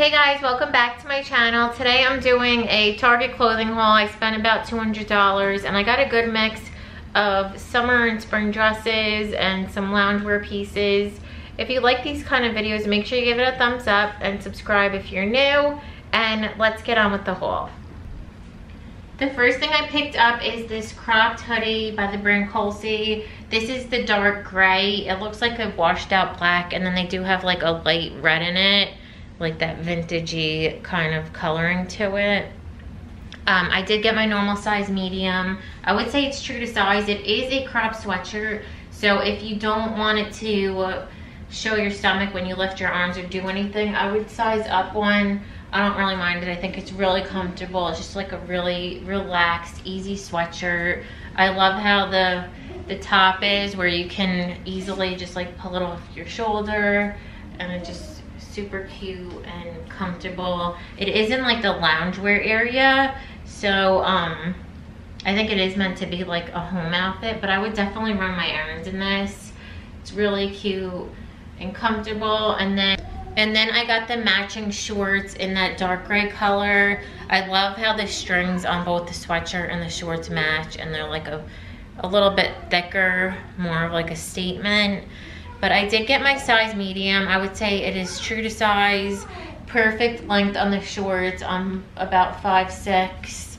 Hey guys, welcome back to my channel. Today I'm doing a Target clothing haul. I spent about $200 and I got a good mix of summer and spring dresses and some loungewear pieces. If you like these kind of videos, make sure you give it a thumbs up and subscribe if you're new. And let's get on with the haul. The first thing I picked up is this cropped hoodie by the brand Colsie. This is the dark gray. It looks like a washed out black and then they do have like a light red in it like that vintagey kind of coloring to it. Um, I did get my normal size medium. I would say it's true to size. It is a crop sweatshirt. So if you don't want it to show your stomach when you lift your arms or do anything, I would size up one. I don't really mind it. I think it's really comfortable. It's just like a really relaxed, easy sweatshirt. I love how the the top is where you can easily just like pull it off your shoulder and it just super cute and comfortable. It is in like the loungewear area. So um, I think it is meant to be like a home outfit, but I would definitely run my errands in this. It's really cute and comfortable. And then and then I got the matching shorts in that dark gray color. I love how the strings on both the sweatshirt and the shorts match and they're like a, a little bit thicker, more of like a statement. But I did get my size medium. I would say it is true to size, perfect length on the shorts. I'm about five six,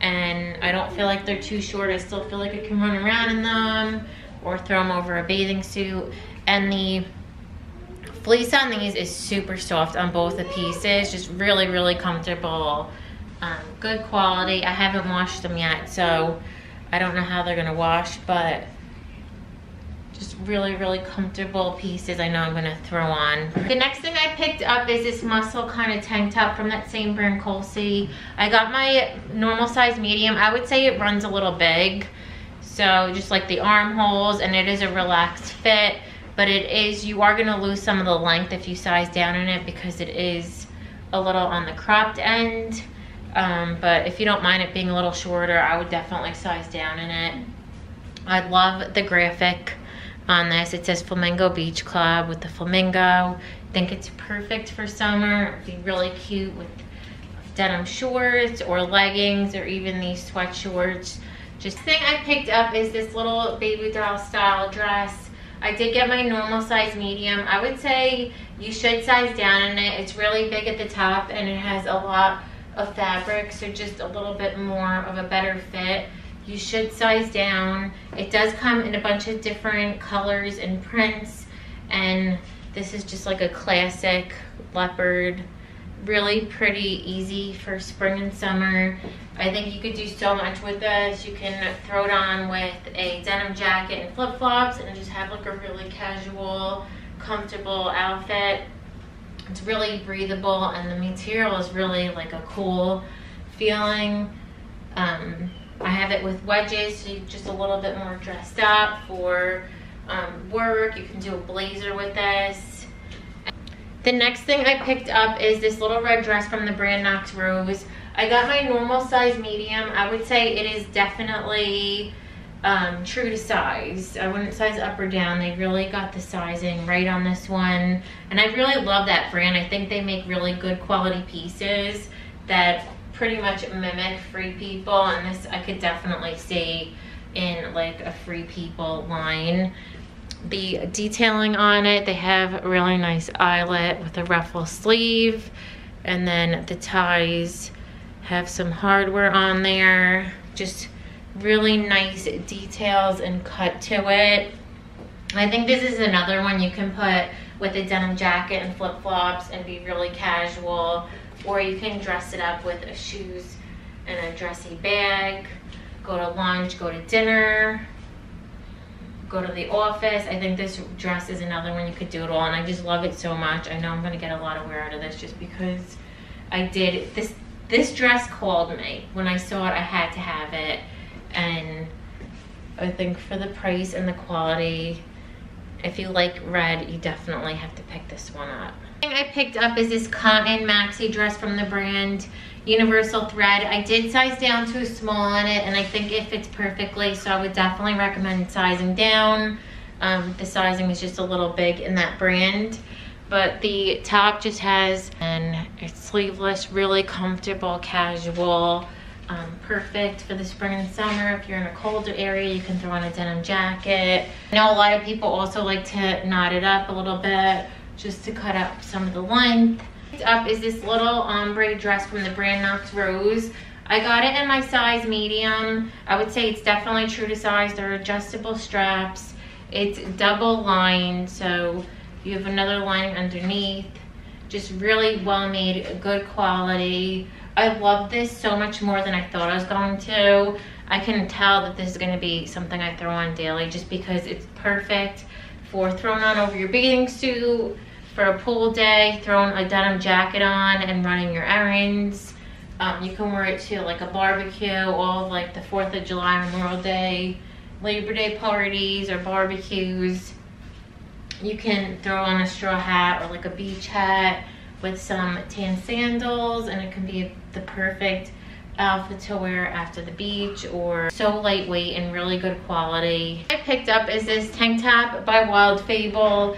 and I don't feel like they're too short. I still feel like I can run around in them or throw them over a bathing suit. And the fleece on these is super soft on both the pieces. Just really, really comfortable. Um, good quality. I haven't washed them yet, so I don't know how they're gonna wash, but just really, really comfortable pieces I know I'm gonna throw on. The next thing I picked up is this muscle kind of tank top from that same brand, Colsie. I got my normal size medium. I would say it runs a little big. So just like the armholes and it is a relaxed fit, but it is, you are gonna lose some of the length if you size down in it because it is a little on the cropped end. Um, but if you don't mind it being a little shorter, I would definitely size down in it. I love the graphic on this. It says Flamingo Beach Club with the flamingo. I think it's perfect for summer. It'd be really cute with denim shorts or leggings or even these sweat shorts. Just thing I picked up is this little baby doll style dress. I did get my normal size medium. I would say you should size down in it. It's really big at the top and it has a lot of fabric, so just a little bit more of a better fit you should size down. It does come in a bunch of different colors and prints. And this is just like a classic leopard. Really pretty easy for spring and summer. I think you could do so much with this. You can throw it on with a denim jacket and flip-flops and just have like a really casual comfortable outfit. It's really breathable and the material is really like a cool feeling. Um, I have it with wedges, so just a little bit more dressed up for um, work. You can do a blazer with this. The next thing I picked up is this little red dress from the brand Knox Rose. I got my normal size medium. I would say it is definitely um, true to size. I wouldn't size up or down. They really got the sizing right on this one. And I really love that brand. I think they make really good quality pieces that pretty much mimic Free People and this I could definitely see in like a Free People line. The detailing on it, they have a really nice eyelet with a ruffle sleeve and then the ties have some hardware on there. Just really nice details and cut to it. I think this is another one you can put with a denim jacket and flip-flops and be really casual or you can dress it up with a shoes and a dressy bag, go to lunch, go to dinner, go to the office. I think this dress is another one you could do it all and I just love it so much. I know I'm gonna get a lot of wear out of this just because I did, this, this dress called me. When I saw it, I had to have it and I think for the price and the quality, if you like red, you definitely have to pick this one up. The thing I picked up is this cotton maxi dress from the brand Universal Thread. I did size down to a small on it and I think it fits perfectly so I would definitely recommend sizing down. Um, the sizing is just a little big in that brand. but the top just has, and it's sleeveless, really comfortable, casual, um, perfect for the spring and summer. If you're in a colder area, you can throw on a denim jacket. I know a lot of people also like to knot it up a little bit just to cut up some of the length. Up is this little ombre dress from the brand Knox Rose. I got it in my size medium. I would say it's definitely true to size. They're adjustable straps. It's double lined, so you have another lining underneath. Just really well made, good quality. I love this so much more than I thought I was going to. I can tell that this is going to be something I throw on daily just because it's perfect for throwing on over your bathing suit, for a pool day, throwing a denim jacket on and running your errands. Um, you can wear it to like a barbecue, all of like the 4th of July, Memorial Day, Labor Day parties or barbecues. You can throw on a straw hat or like a beach hat with some tan sandals and it can be the perfect outfit to wear after the beach or so lightweight and really good quality. I picked up is this tank top by Wild Fable.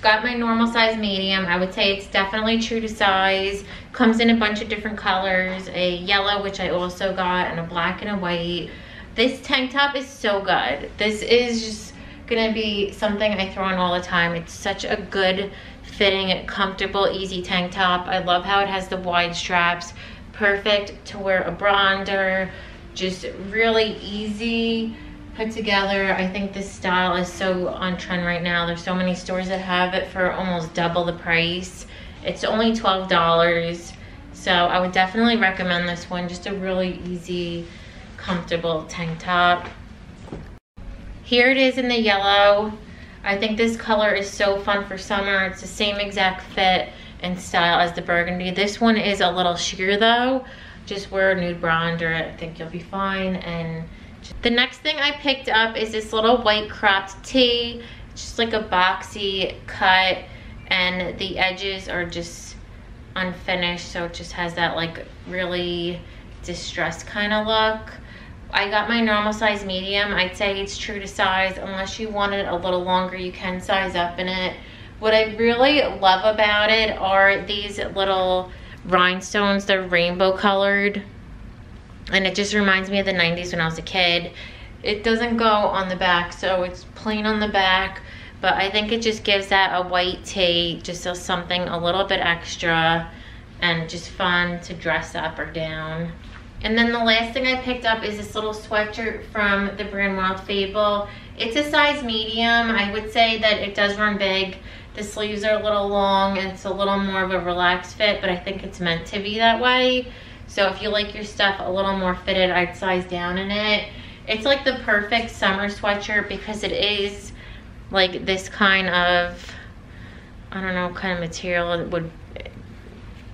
Got my normal size medium. I would say it's definitely true to size. Comes in a bunch of different colors. A yellow, which I also got, and a black and a white. This tank top is so good. This is just gonna be something I throw on all the time. It's such a good fitting, comfortable, easy tank top. I love how it has the wide straps. Perfect to wear a bra under. Just really easy put together. I think this style is so on trend right now. There's so many stores that have it for almost double the price. It's only $12. So I would definitely recommend this one. Just a really easy, comfortable tank top. Here it is in the yellow. I think this color is so fun for summer. It's the same exact fit and style as the burgundy. This one is a little sheer though. Just wear a nude bra under it. I think you'll be fine. And the next thing I picked up is this little white cropped tee. It's just like a boxy cut and the edges are just unfinished. So it just has that like really distressed kind of look. I got my normal size medium. I'd say it's true to size. Unless you want it a little longer, you can size up in it. What I really love about it are these little rhinestones. They're rainbow colored. And it just reminds me of the 90s when I was a kid. It doesn't go on the back, so it's plain on the back. But I think it just gives that a white tee, just something a little bit extra and just fun to dress up or down. And then the last thing I picked up is this little sweatshirt from the brand Wild Fable. It's a size medium. I would say that it does run big. The sleeves are a little long and it's a little more of a relaxed fit, but I think it's meant to be that way. So if you like your stuff a little more fitted, I'd size down in it. It's like the perfect summer sweatshirt because it is like this kind of, I don't know, kind of material it would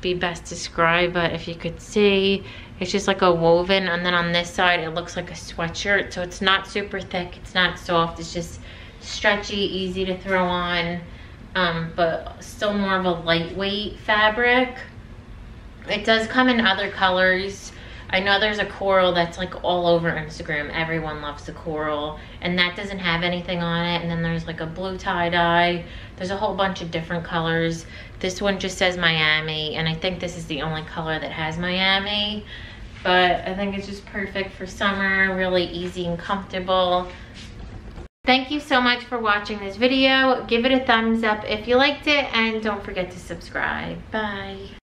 be best described, but if you could see, it's just like a woven, and then on this side, it looks like a sweatshirt, so it's not super thick, it's not soft, it's just stretchy, easy to throw on, um, but still more of a lightweight fabric. It does come in other colors. I know there's a coral that's like all over Instagram. Everyone loves the coral and that doesn't have anything on it. And then there's like a blue tie-dye. There's a whole bunch of different colors. This one just says Miami and I think this is the only color that has Miami. But I think it's just perfect for summer, really easy and comfortable. Thank you so much for watching this video. Give it a thumbs up if you liked it and don't forget to subscribe. Bye.